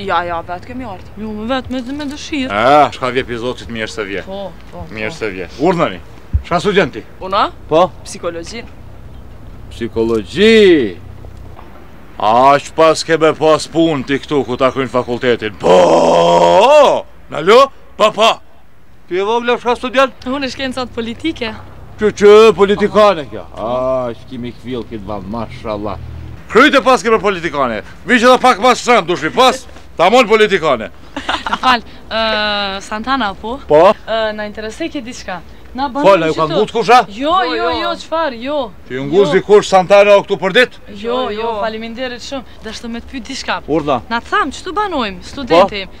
Ja, ja, vetë kemi ardhë. Jo, me vetë, me zemër e dëshirë. A, ah, çka vjen pi Zotit qoftë mirë se vje. Po, po, po. Mirë se vje. Urdhnoni, çka studioni ti? Unë? Po? Psikologji. Psikologji. A, qe pas ke me pas punë ti këtu ku ta kryn fakultetin? Po! Në rregull? Pa, pa! Ti e vogla çka studion? Unë shkencat politike. Qe qe politikane kjo? A, qe kimi qëllu këtë valë, mashallah. Krejt e paske politikane. Me qenë edhe pak ma e shnoshë mi pas, tamon politikane. Fal, Santana, po? Po? Na interesojke diçka. Na bën. Fal, a, ju ka ngut kush a? Jo, jo, jo, jo, çfarë? Jo. Të ju nguc jo. dikush Santana o këtu për ditë? Jo, jo, jo, faleminderit shumë. Deshta me të pyet diçka. Urdhno. Na thanë këtu banojnë po? studentët.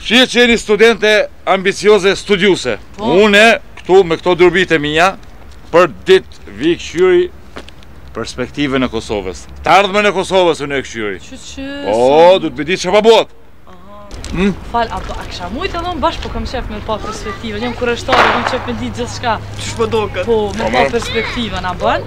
Shihet që jeni studente ambicioze studiuse. Po, po. Unë, këtu me këto durbit e mija, për ditë vi kqyri perspektivën e Kosovës. Të ardhmen e Kosovës unë e kqyri. Qe qe... Po, duhet me dit çka po bohet. Hmm? Fal, a, a kisha mujtë edhe unë bashkë po kam qef me pa perspektivë. Jam kureshtare, kam qef me ditë gjithçka. Qysh po doket? Po, me po, pa perspektivë, na bën.